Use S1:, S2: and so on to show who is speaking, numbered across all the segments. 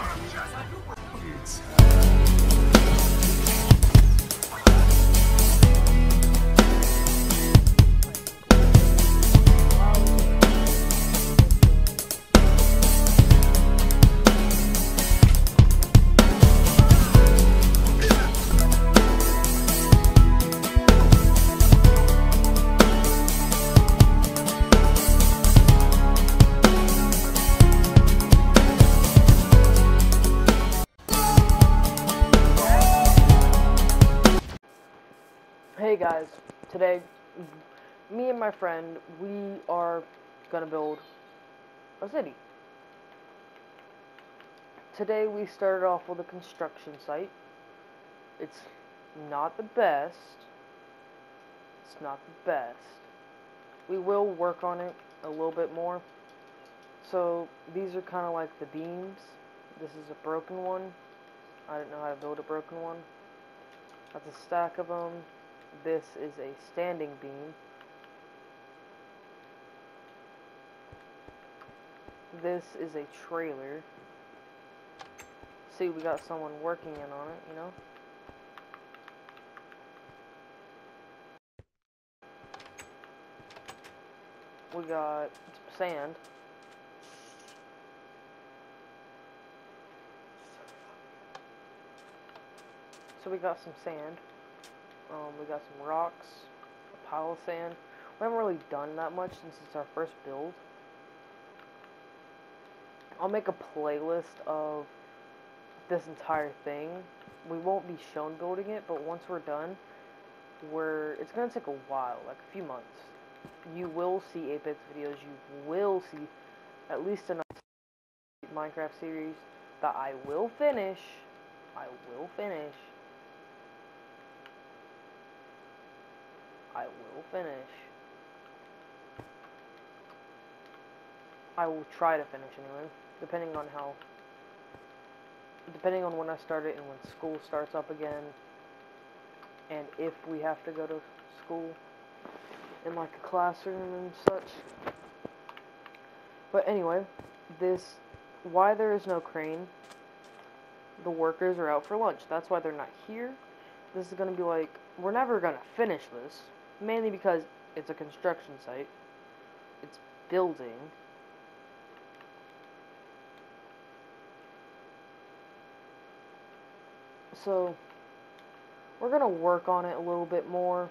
S1: It's uh, Hey guys, today, me and my friend, we are gonna build a city. Today we started off with a construction site. It's not the best. It's not the best. We will work on it a little bit more. So these are kind of like the beams. This is a broken one. I didn't know how to build a broken one. That's a stack of them. This is a standing beam. This is a trailer. See, we got someone working in on it, you know? We got sand. So we got some sand. Um, we got some rocks, a pile of sand. We haven't really done that much since it's our first build. I'll make a playlist of this entire thing. We won't be shown building it, but once we're done, we're it's gonna take a while, like a few months. You will see Apex videos. You will see at least enough Minecraft series that I will finish. I will finish. I will finish. I will try to finish anyway, depending on how, depending on when I start it and when school starts up again, and if we have to go to school in like a classroom and such. But anyway, this, why there is no crane, the workers are out for lunch. That's why they're not here. This is going to be like, we're never going to finish this mainly because it's a construction site. It's building. So, we're going to work on it a little bit more.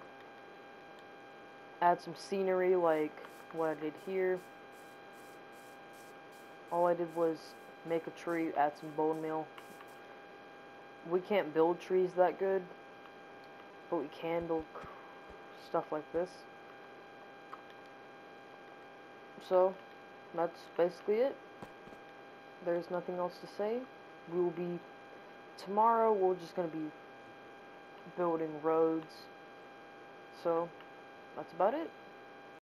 S1: Add some scenery like what I did here. All I did was make a tree, add some bone meal. We can't build trees that good, but we can build stuff like this. So, that's basically it. There's nothing else to say. We will be, tomorrow we're just going to be building roads. So, that's about it.